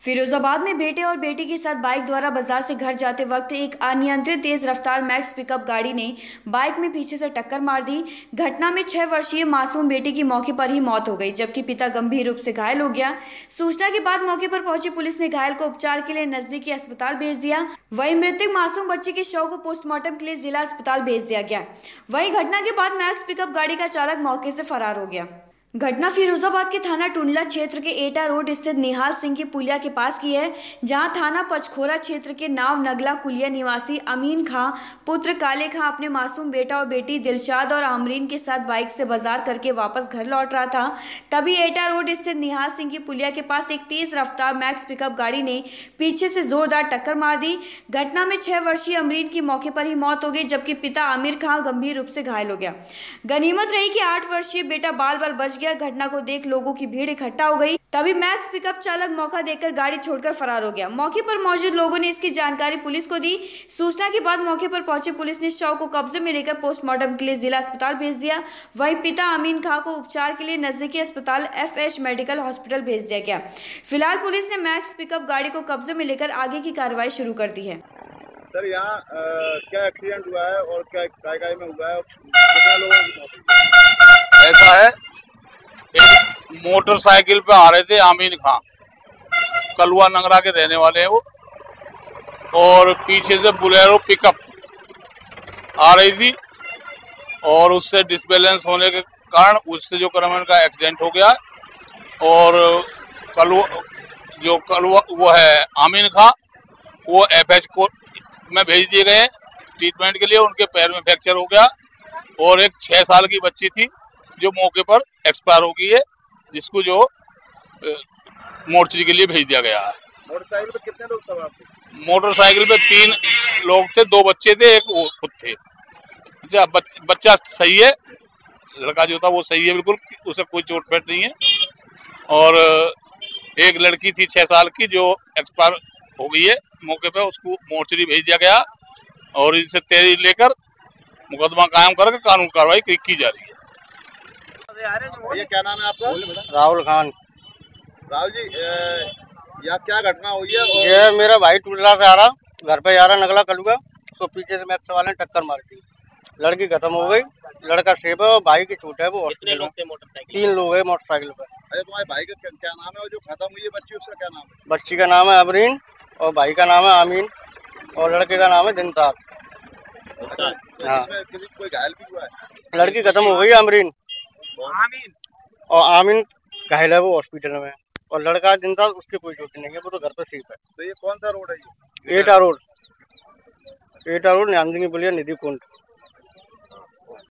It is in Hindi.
फिरोजाबाद में बेटे और बेटी के साथ बाइक द्वारा बाज़ार से घर जाते वक्त एक अनियंत्रित तेज रफ्तार मैक्स पिकअप गाड़ी ने बाइक में पीछे से टक्कर मार दी। घटना में छह वर्षीय मासूम बेटी की मौके पर ही मौत हो गई, जबकि पिता गंभीर रूप से घायल हो गया। सूचना के बाद मौके पर पहुँची पुलिस ने घायल को उपचार के लिए नजदीकी अस्पताल भेज दिया। वही मृतक मासूम बच्चे के शव को पोस्टमार्टम के लिए जिला अस्पताल भेज दिया गया। वही घटना के बाद मैक्स पिकअप गाड़ी का चालक मौके से फरार हो गया। घटना फिरोजाबाद के थाना टुंडला क्षेत्र के एटा रोड स्थित निहाल सिंह की पुलिया के पास की है, जहाँ थाना पचखोरा क्षेत्र के नाव नगला कुलिया निवासी अमीन खां, पुत्र काले खां अपने मासूम बेटा और बेटी दिलशाद और आमरीन के साथ बाइक से बाज़ार करके वापस घर लौट रहा था। तभी एटा रोड स्थित निहाल सिंह की पुलिया के पास एक तेज रफ्तार मैक्स पिकअप गाड़ी ने पीछे से जोरदार टक्कर मार दी। घटना में छह वर्षीय अमरीन की मौके पर ही मौत हो गई, जबकि पिता आमिर खां गंभीर रूप से घायल हो गया। गनीमत रही कि आठ वर्षीय बेटा बाल बाल बच गया घटना को देख लोगों की भीड़ इकट्ठा हो गई। तभी मैक्स पिकअप चालक मौका देकर गाड़ी छोड़कर फरार हो गया। मौके पर मौजूद लोगों ने इसकी जानकारी पुलिस को दी। सूचना के बाद मौके पर पहुँची पुलिस ने शव को कब्जे में लेकर पोस्टमार्टम के लिए जिला अस्पताल भेज दिया। वहीं पिता अमीन खां को उपचार के लिए नजदीकी अस्पताल एफएच मेडिकल हॉस्पिटल भेज दिया गया। फ़िलहाल पुलिस ने मैक्स पिकअप गाड़ी को कब्जे में लेकर आगे की कार्रवाई शुरू कर दी है। सर यहाँ क्या एक्सीडेंट हुआ है और क्या काय काय में हुआ है? और कितने लोगों की ऐसा है एक मोटरसाइकिल पे आ रहे थे आमीन खां कलुआ नगरा के रहने वाले हैं वो। और पीछे से बुलेरो पिकअप आ रही थी और उससे डिसबैलेंस होने के कारण उससे जो क्रमण का एक्सीडेंट हो गया और कलुआ, जो कलुआ, वो है आमीन खां वो एफ़ एच को में भेज दिए गए ट्रीटमेंट के लिए उनके पैर में फ्रैक्चर हो गया। और एक छः साल की बच्ची थी। जो मौके पर एक्सपायर हो गई है जिसको जो मोर्चरी के लिए भेज दिया गया है। मोटरसाइकिल पे कितने लोग सवार थे मोटरसाइकिल पे तीन लोग थे दो बच्चे थे एक वो खुद थे। अच्छा बच, बच्चा सही है लड़का जो था वो सही है बिल्कुल उसे कोई चोट पेट नहीं है। और एक लड़की थी छह साल की जो एक्सपायर हो गई है मौके पे उसको मोर्चरी भेज दिया गया और इनसे तेरी लेकर मुकदमा कायम करके कानून कार्रवाई की जा रही है। ये क्या नाम है आपका? राहुल खान। राहुल जी यहाँ क्या घटना हुई है और ये मेरा भाई टुल्ला से आ रहा। घर पे जा रहा नगला कलुआ तो पीछे से मैक्स वाले ने टक्कर मार दी। लड़की खत्म हो गई। लड़का सेब है और भाई की छूट है वो हॉस्पिटल में। तीन लोग है मोटरसाइकिल पर। अरे तुम्हारे भाई का क्या, नाम है और जो खत्म हुई है बच्ची उसका क्या नाम है? बच्ची का नाम है अबरीन और भाई का नाम है आमीन और लड़के का नाम है दिनसाद अच्छा हाँ। इसमें कोई घायल भी हुआ है? लड़की खत्म हो गई अमरीन। और आमीन घायल है वो हॉस्पिटल में। और लड़का जिनका उसके कोई चोट नहीं है वो तो घर पर सेफ़ है। तो ये कौन सा रोड है ये? एटा रोड। एटा रोड न्यान सिंह निधि कुंड।